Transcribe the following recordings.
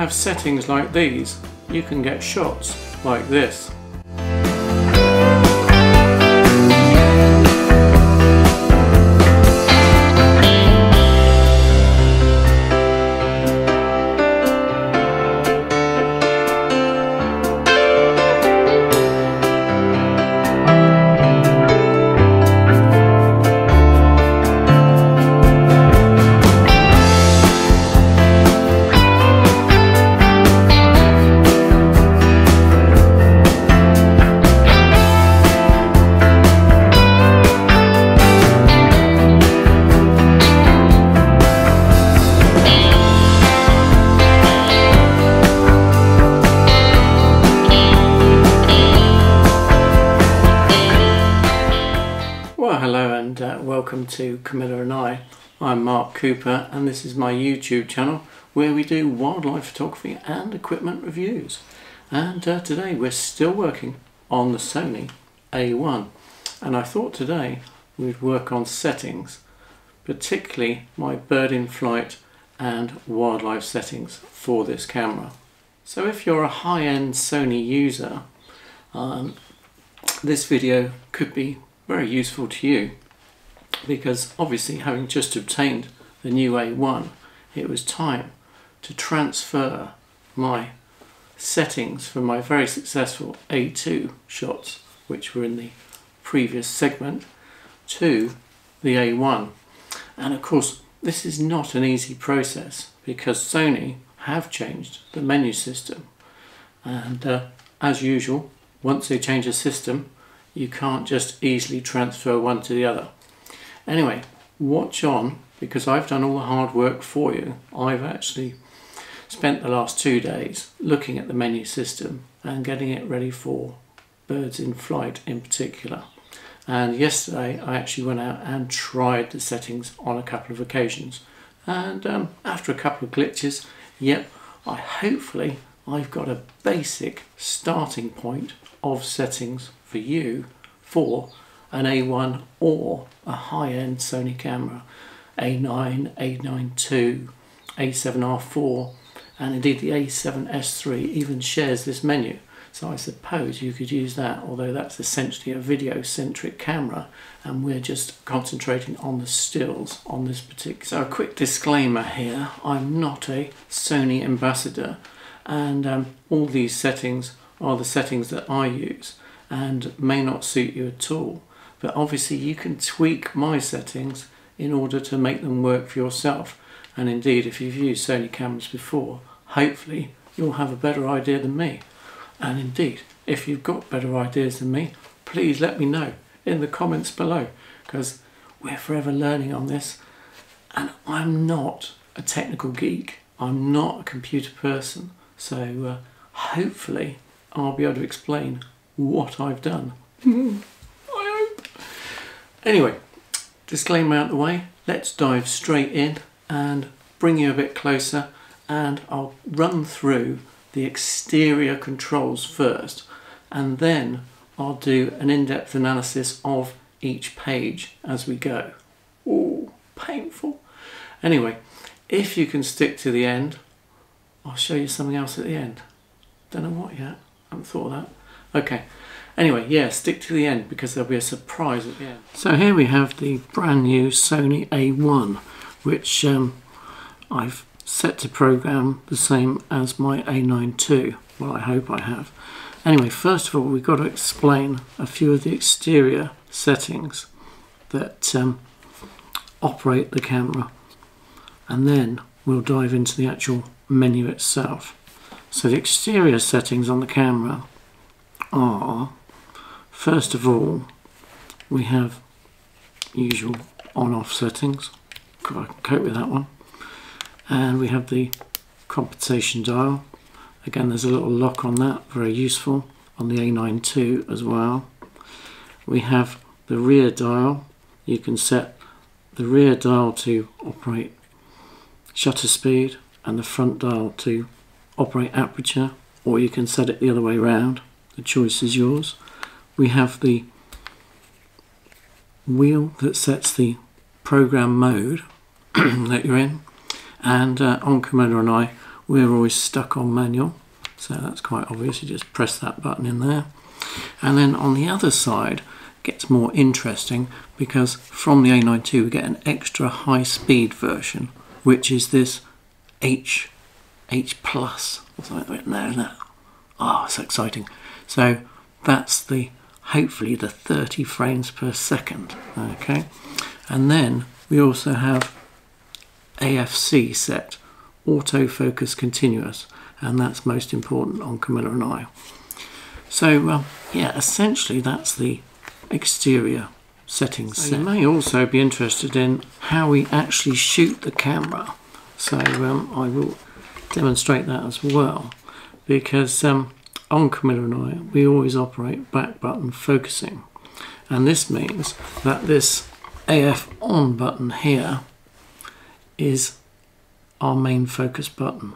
have settings like these, you can get shots like this. Hello and uh, welcome to Camilla and I. I'm Mark Cooper, and this is my YouTube channel where we do wildlife photography and equipment reviews. And uh, today we're still working on the Sony A1, and I thought today we'd work on settings, particularly my bird in flight and wildlife settings for this camera. So if you're a high-end Sony user, um, this video could be very useful to you because obviously having just obtained the new A1 it was time to transfer my settings from my very successful A2 shots which were in the previous segment to the A1 and of course this is not an easy process because Sony have changed the menu system. And uh, as usual once they change a system you can't just easily transfer one to the other. Anyway, watch on because I've done all the hard work for you. I've actually spent the last two days looking at the menu system and getting it ready for birds in flight in particular. And yesterday I actually went out and tried the settings on a couple of occasions. And um, after a couple of glitches, yep, I hopefully I've got a basic starting point of settings for you for an A1 or a high-end Sony camera, A9, A9 II, A7R4 and indeed the A7S3 even shares this menu. So I suppose you could use that, although that's essentially a video-centric camera and we're just concentrating on the stills on this particular. So a quick disclaimer here, I'm not a Sony ambassador and um, all these settings are the settings that I use and may not suit you at all. But obviously you can tweak my settings in order to make them work for yourself. And indeed, if you've used Sony cameras before, hopefully you'll have a better idea than me. And indeed, if you've got better ideas than me, please let me know in the comments below because we're forever learning on this. And I'm not a technical geek. I'm not a computer person. So uh, hopefully I'll be able to explain what I've done. I hope. Anyway, disclaimer out the way, let's dive straight in and bring you a bit closer and I'll run through the exterior controls first and then I'll do an in-depth analysis of each page as we go. Oh, painful. Anyway, if you can stick to the end, I'll show you something else at the end. Don't know what yet. Haven't thought of that. Okay. Anyway, yeah, stick to the end because there'll be a surprise at the end. So here we have the brand new Sony A1, which um, I've set to program the same as my A9 II. Well, I hope I have. Anyway, first of all, we've got to explain a few of the exterior settings that um, operate the camera. And then we'll dive into the actual menu itself. So the exterior settings on the camera are, first of all, we have usual on-off settings. I can cope with that one. And we have the compensation dial. Again, there's a little lock on that, very useful, on the A9 II as well. We have the rear dial. You can set the rear dial to operate shutter speed and the front dial to operate aperture or you can set it the other way around the choice is yours we have the wheel that sets the program mode that you're in and uh, on Camilla and I we're always stuck on manual. So that's quite obvious. You just press that button in there. And then on the other side, gets more interesting because from the A9 II we get an extra high speed version, which is this H H plus or something written there, isn't it? Oh, it's exciting. So that's the hopefully the 30 frames per second. Okay, and then we also have AFC set, autofocus continuous, and that's most important on Camilla and I. So um, yeah, essentially that's the exterior settings. So you may also be interested in how we actually shoot the camera. So um, I will demonstrate that as well because um, on Camilla and I we always operate back button focusing. And this means that this AF on button here is our main focus button.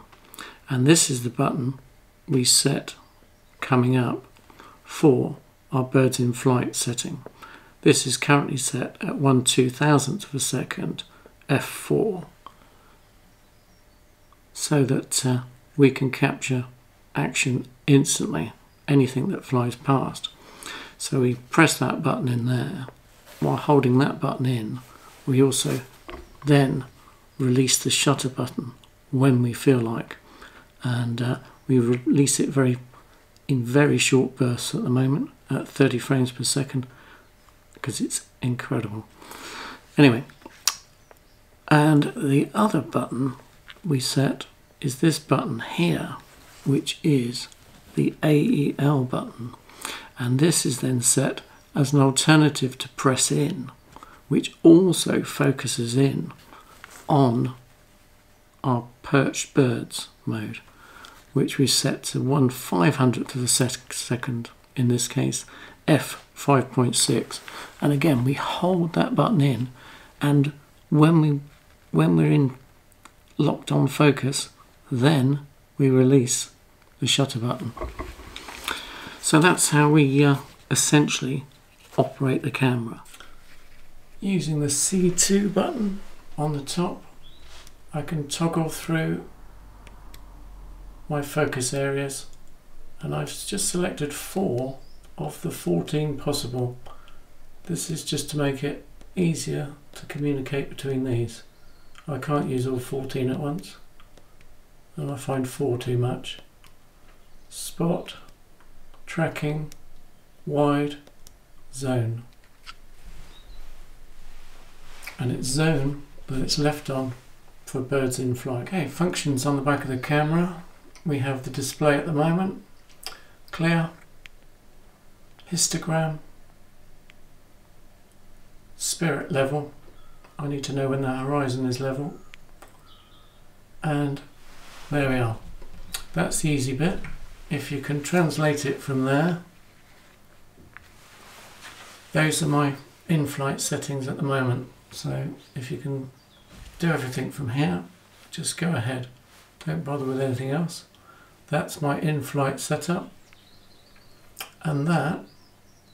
And this is the button we set coming up for our birds in flight setting. This is currently set at 1 2000th of a second f4 so that uh, we can capture action instantly, anything that flies past. So we press that button in there. While holding that button in, we also then release the shutter button when we feel like. And uh, we release it very in very short bursts at the moment at 30 frames per second because it's incredible. Anyway, and the other button we set is this button here, which is the AEL button. And this is then set as an alternative to press in, which also focuses in on our perched birds mode, which we set to 1 500th of a sec second in this case f5.6 and again we hold that button in and when we when we're in locked on focus then we release the shutter button so that's how we uh, essentially operate the camera using the C2 button on the top I can toggle through my focus areas and I've just selected four of the 14 possible. This is just to make it easier to communicate between these. I can't use all 14 at once and I find four too much. Spot, tracking, wide, zone. And it's zone but it's left on for birds in flight. Okay, functions on the back of the camera. We have the display at the moment clear, histogram, spirit level. I need to know when that horizon is level. And there we are. That's the easy bit. If you can translate it from there, those are my in-flight settings at the moment. So if you can do everything from here, just go ahead. Don't bother with anything else. That's my in-flight setup and that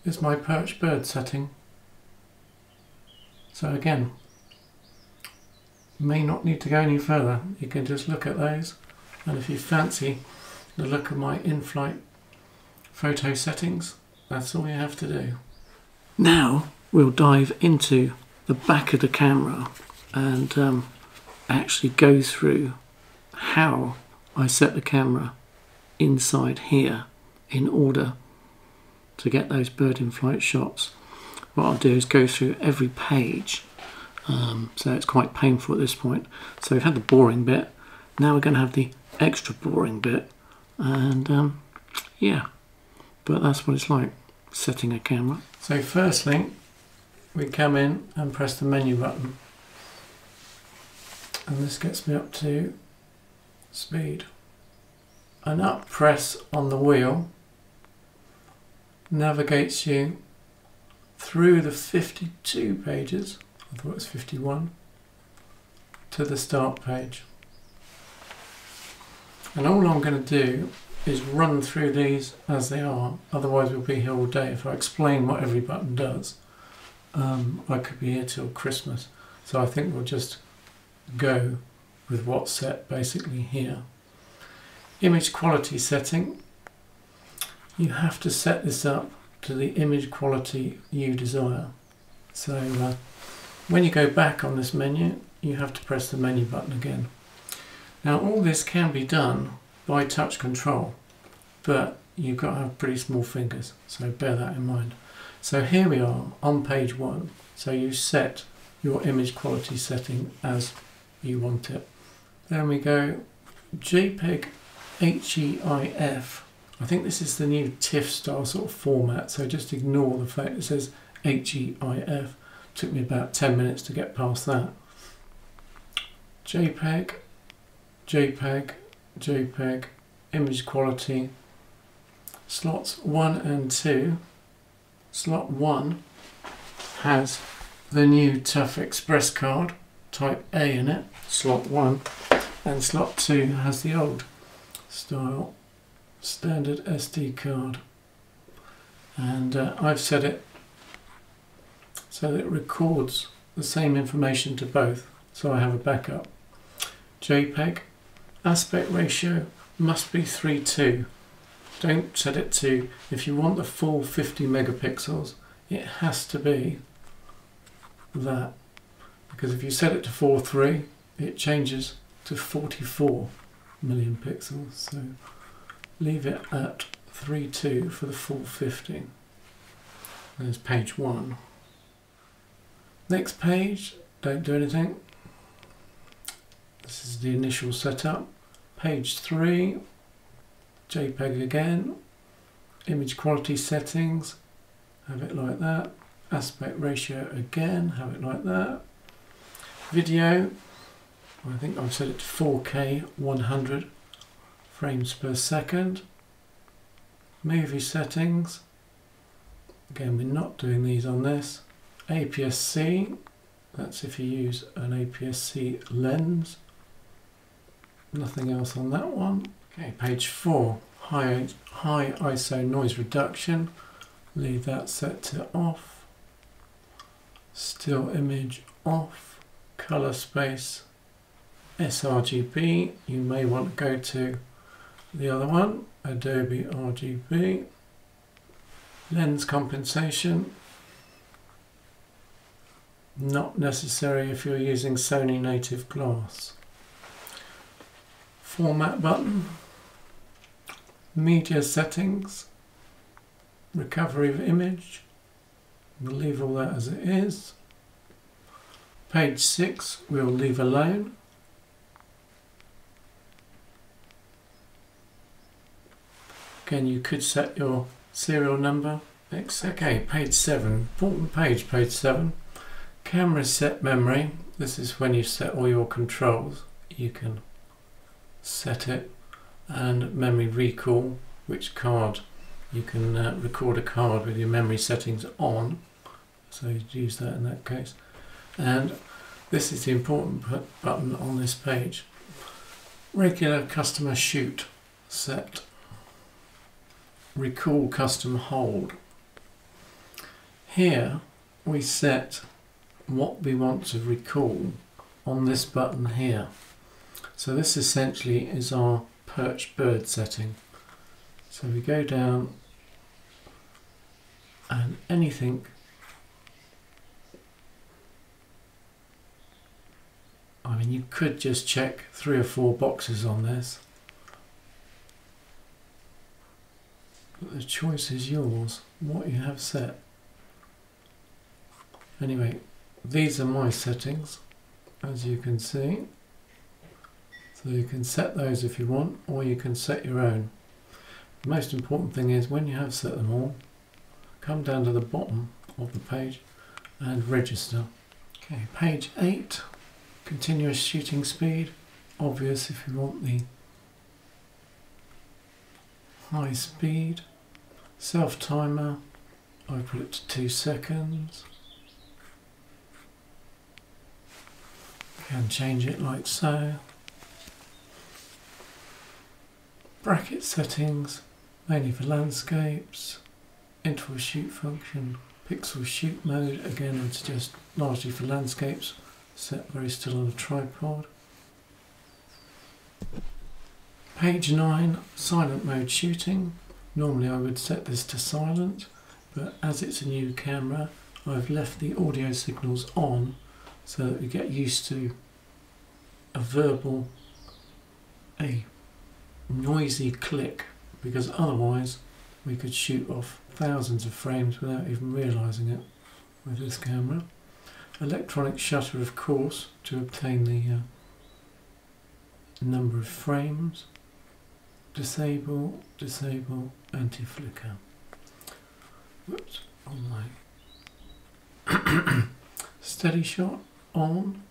is my perch bird setting. So again, may not need to go any further. You can just look at those and if you fancy the look of my in-flight photo settings, that's all you have to do. Now we'll dive into the back of the camera and um, actually go through how I set the camera inside here in order to get those bird in flight shots. What I'll do is go through every page, um, so it's quite painful at this point. So we've had the boring bit, now we're going to have the extra boring bit, and um, yeah, but that's what it's like setting a camera. So firstly, we come in and press the menu button, and this gets me up to speed. An up press on the wheel navigates you through the 52 pages, I thought it was 51, to the start page. And all I'm going to do is run through these as they are, otherwise we'll be here all day. If I explain what every button does, um, I could be here till Christmas. So I think we'll just go with what's set basically here. image quality setting you have to set this up to the image quality you desire so uh, when you go back on this menu you have to press the menu button again. Now all this can be done by touch control but you've got to have pretty small fingers so bear that in mind. So here we are on page one. So you set your image quality setting as you want it. Then we go JPEG HEIF I think this is the new TIFF style sort of format so just ignore the fact it says HEIF took me about 10 minutes to get past that. JPEG JPEG JPEG image quality. Slots 1 and 2 slot 1 has the new CF Express card type A in it slot 1 and slot 2 has the old style standard SD card. And uh, I've set it so that it records the same information to both. So I have a backup. JPEG aspect ratio must be 3.2 don't set it to if you want the full 50 megapixels it has to be that. Because if you set it to 4.3 it changes to 44 million pixels. So leave it at 3.2 for the full 50 there's page 1 next page don't do anything. This is the initial setup. Page 3 JPEG again. Image quality settings have it like that. Aspect ratio again have it like that. Video I think I've set it to 4K 100 frames per second. Movie settings again we're not doing these on this APS-C that's if you use an APS-C lens. Nothing else on that one. Okay page 4 high, high ISO noise reduction. Leave that set to off. Still image off. Color space. sRGB you may want to go to the other one Adobe RGB lens compensation not necessary if you're using Sony native glass. Format button media settings recovery of image we'll leave all that as it is. Page 6 we'll leave alone. Again you could set your serial number. Okay page 7 important page page 7 camera set memory. This is when you set all your controls. You can set it and memory recall which card. You can uh, record a card with your memory settings on. So you'd use that in that case. And this is the important button on this page. Regular customer shoot set. Recall custom hold. Here we set what we want to recall on this button here. So this essentially is our perch bird setting. So we go down and anything I mean you could just check three or four boxes on this. But the choice is yours what you have set. Anyway these are my settings as you can see so you can set those if you want or you can set your own the most important thing is when you have set them all come down to the bottom of the page and register. Okay, page 8, continuous shooting speed, obvious if you want the high speed, self timer, I put it to 2 seconds. Can change it like so. Bracket settings, mainly for landscapes interval shoot function, pixel shoot mode, again it's just largely for landscapes, set very still on a tripod. Page 9, silent mode shooting. Normally I would set this to silent, but as it's a new camera, I've left the audio signals on so that we get used to a verbal, a noisy click, because otherwise we could shoot off thousands of frames without even realising it with this camera. Electronic shutter of course to obtain the uh, number of frames. Disable, disable, anti-flicker. Whoops, on my steady shot on,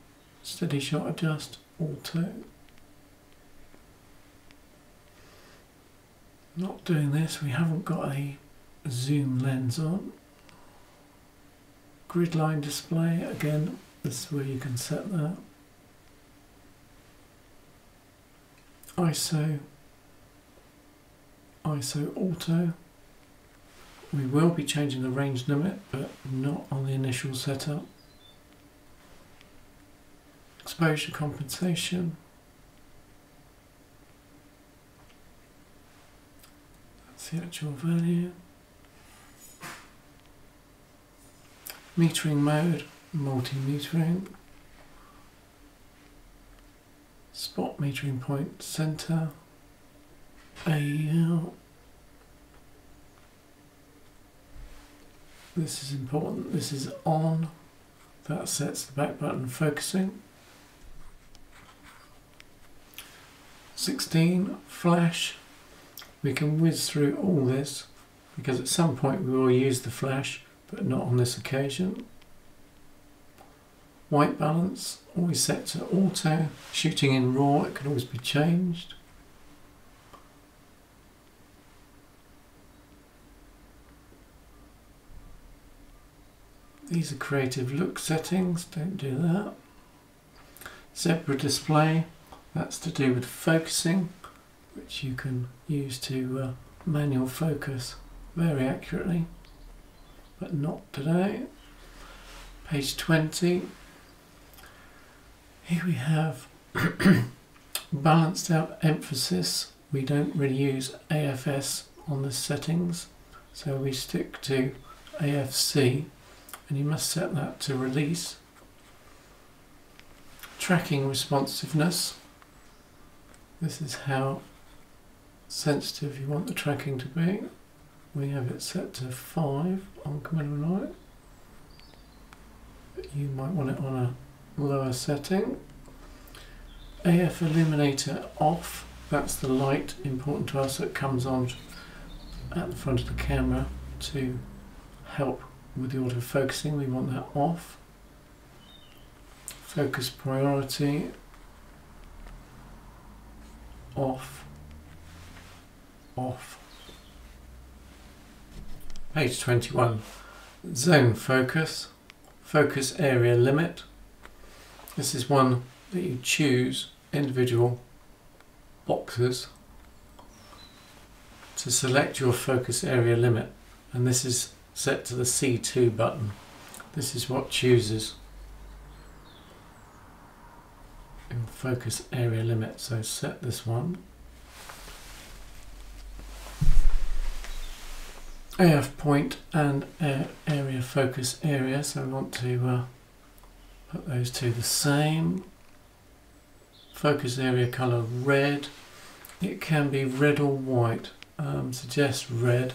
steady shot adjust, auto. Not doing this, we haven't got a zoom lens on. Grid line display, again, this is where you can set that. ISO, ISO auto. We will be changing the range limit, but not on the initial setup. Exposure compensation. That's the actual value. Metering mode, multi-metering. Spot metering point center. AEL. This is important. This is on. That sets the back button focusing. 16 flash. We can whiz through all this because at some point we will use the flash but not on this occasion. White balance, always set to auto. Shooting in RAW, it can always be changed. These are creative look settings, don't do that. Zebra display, that's to do with focusing, which you can use to uh, manual focus very accurately but not today. Page 20. Here we have balanced out emphasis. We don't really use AFS on the settings, so we stick to AFC, and you must set that to release. Tracking responsiveness. This is how sensitive you want the tracking to be we have it set to 5 on Camilla and I. But you might want it on a lower setting. AF illuminator off, that's the light important to us that comes on at the front of the camera to help with the autofocusing, we want that off. Focus priority off, off. Page 21. Zone focus. Focus area limit. This is one that you choose individual boxes to select your focus area limit and this is set to the C2 button. This is what chooses your focus area limit. So set this one. AF point and area focus area. So we want to uh, put those two the same. Focus area color red. It can be red or white. Um, suggest red.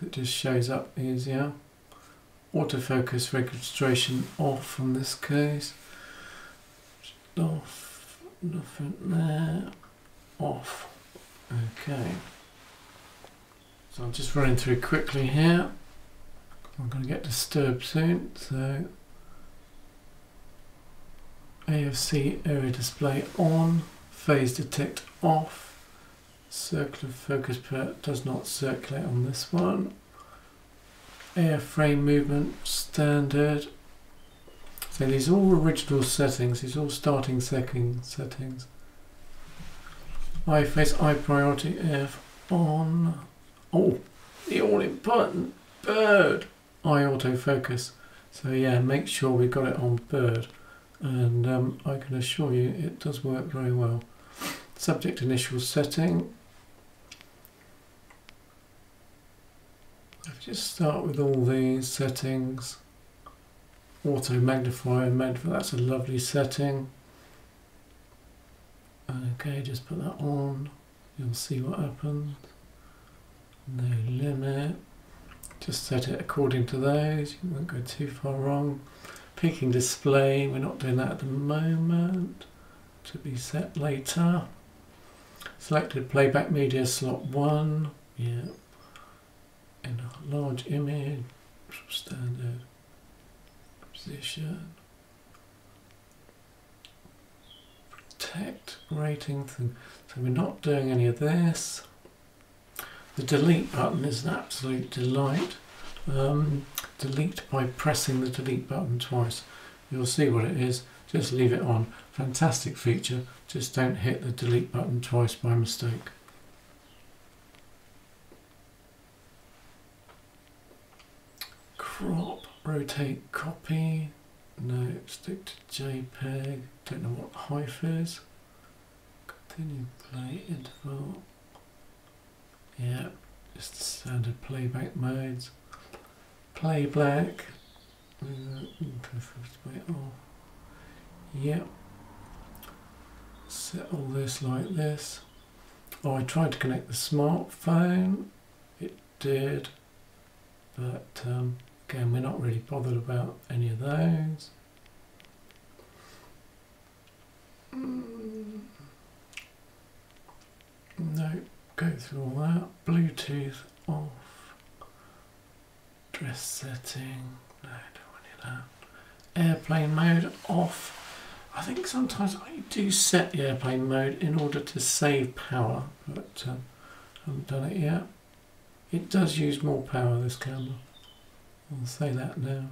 It just shows up easier. Autofocus registration off in this case. Off nothing there off okay so I'm just running through quickly here. I'm going to get disturbed soon. So AFC area display on, phase detect off, circular focus per does not circulate on this one. AF frame movement standard. So these are all original settings, these are all starting settings. I face, I priority F on. Oh, the all important bird eye autofocus. So yeah, make sure we got it on bird. And um, I can assure you it does work very well. subject initial setting. If you just start with all these settings, auto magnifier and that's a lovely setting. Okay, just put that on, you'll see what happens. No limit, just set it according to those, you won't go too far wrong. Peaking display, we're not doing that at the moment, to be set later. Selected playback media slot 1, yeah, in a large image, standard position. Protect rating, thing. so we're not doing any of this. The delete button is an absolute delight. Um, delete by pressing the delete button twice. You'll see what it is. Just leave it on. Fantastic feature. Just don't hit the delete button twice by mistake. Crop, rotate, copy. No, stick to JPEG. Don't know what HEIF is. Continue play interval. Yeah, just standard playback modes. Playback. Yep. Set all this like this. Oh, I tried to connect the smartphone. It did. But um, again, we're not really bothered about any of those. Mm. No, go through all that. Bluetooth off. Dress setting. No, don't want any of that. Airplane mode off. I think sometimes I do set the airplane mode in order to save power, but um, I haven't done it yet. It does use more power, this camera. I'll say that now.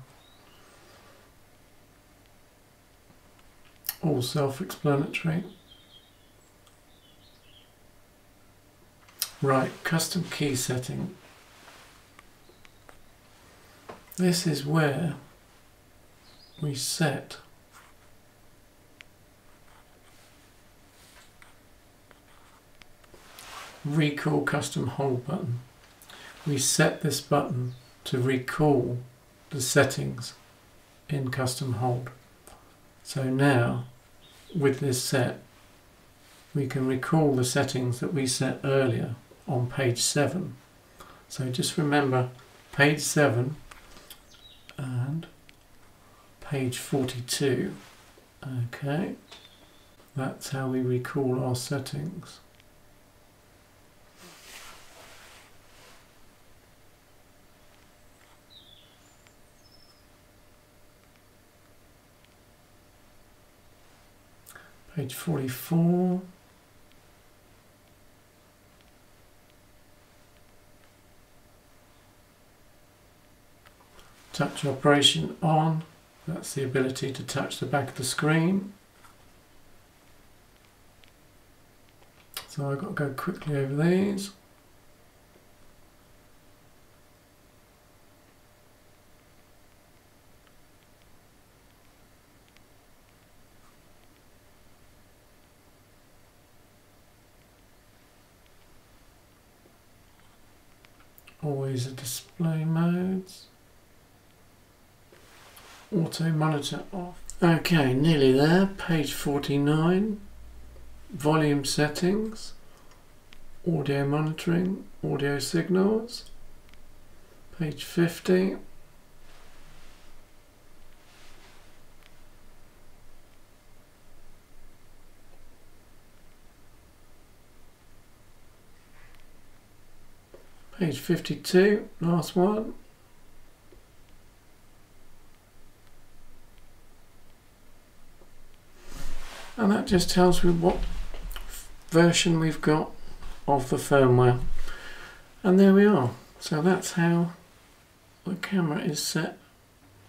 All self-explanatory. Right, custom key setting. This is where we set recall custom hold button. We set this button to recall the settings in custom hold. So now with this set we can recall the settings that we set earlier on page 7. So just remember page 7 and page 42. Okay, that's how we recall our settings. Page 44. Touch operation on. That's the ability to touch the back of the screen. So I've got to go quickly over these. always a display modes. Auto monitor off. Okay, nearly there. Page 49. Volume settings. Audio monitoring. Audio signals. Page 50. Page 52, last one. And that just tells me what version we've got of the firmware. And there we are. So that's how the camera is set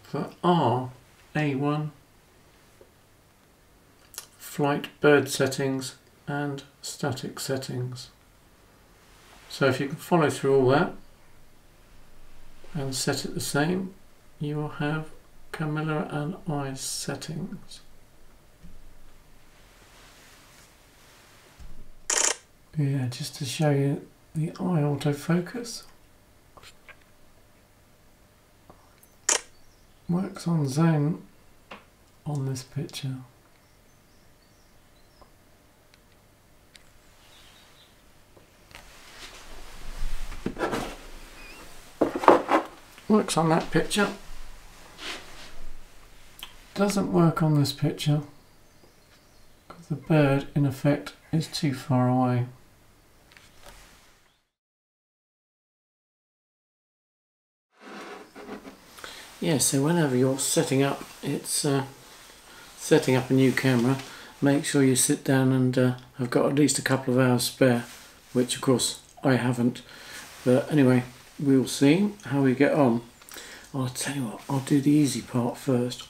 for R A1 flight bird settings and static settings. So if you can follow through all that and set it the same, you will have Camilla and I settings. Yeah, just to show you the eye autofocus. Works on zone on this picture. Works on that picture. Doesn't work on this picture because the bird in effect is too far away. Yeah, so whenever you're setting up, it's uh, setting up a new camera, make sure you sit down and uh, have got at least a couple of hours spare, which of course I haven't. But anyway, we'll see how we get on. I'll tell you what, I'll do the easy part first.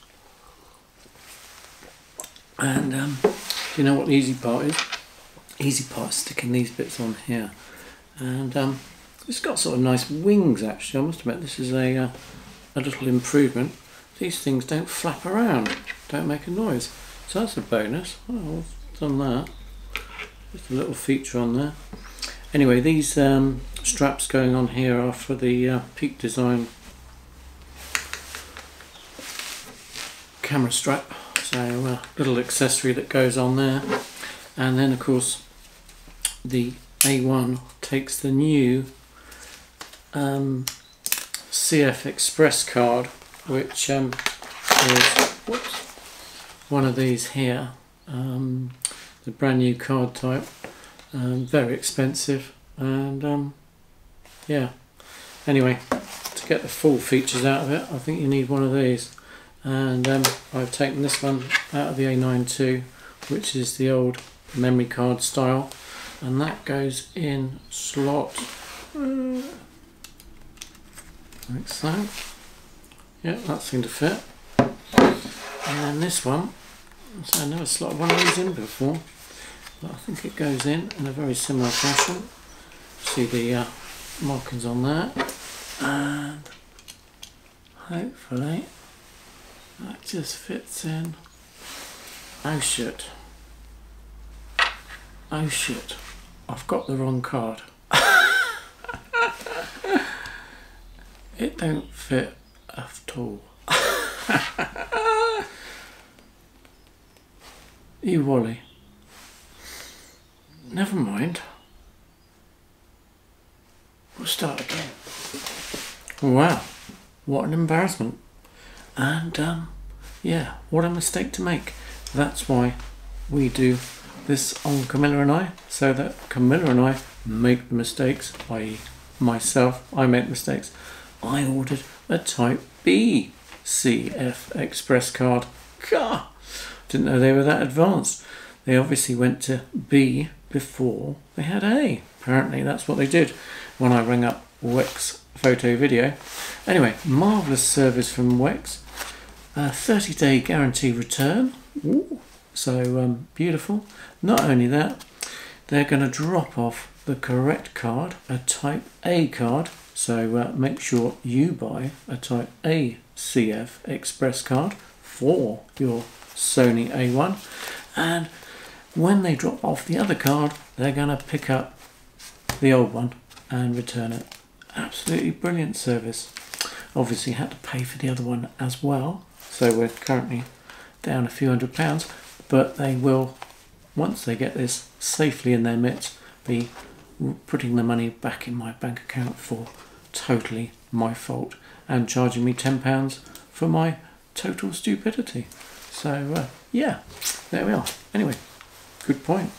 And um, you know what the easy part is? Easy part is sticking these bits on here. And um, it's got sort of nice wings actually, I must admit this is a uh, a little improvement. These things don't flap around, don't make a noise. So that's a bonus. I've done that. Just a little feature on there. Anyway, these um, straps going on here are for the uh, Peak Design camera strap. So a uh, little accessory that goes on there. And then of course the A1 takes the new um, CF Express card, which um, is whoops, one of these here, um, the brand new card type, um, very expensive, and um, yeah. Anyway, to get the full features out of it, I think you need one of these, and um, I've taken this one out of the A9 II which is the old memory card style, and that goes in slot. Like so. Yeah, that seemed to fit. And then this one, so I never slotted one of these in before, but I think it goes in in a very similar fashion. See the uh, markings on there, and hopefully that just fits in. Oh shit. Oh shit. I've got the wrong card. It don't fit at all. you Wally. Never mind. We'll start again. Wow, what an embarrassment. And um, yeah, what a mistake to make. That's why we do this on Camilla and I, so that Camilla and I make the mistakes, i.e. myself, I make mistakes. I ordered a Type B CF Express card. Gah! Didn't know they were that advanced. They obviously went to B before they had A. Apparently that's what they did when I rang up Wex Photo Video. Anyway, marvellous service from Wex. 30 day guarantee return. Ooh, so um, beautiful. Not only that, they're going to drop off the correct card, a Type A card, so uh, make sure you buy a Type A CF Express card for your Sony A1 and when they drop off the other card they're going to pick up the old one and return it. Absolutely brilliant service. Obviously had to pay for the other one as well so we're currently down a few hundred pounds but they will once they get this safely in their mitts be putting the money back in my bank account for totally my fault and charging me £10 for my total stupidity. So, uh, yeah, there we are. Anyway, good point.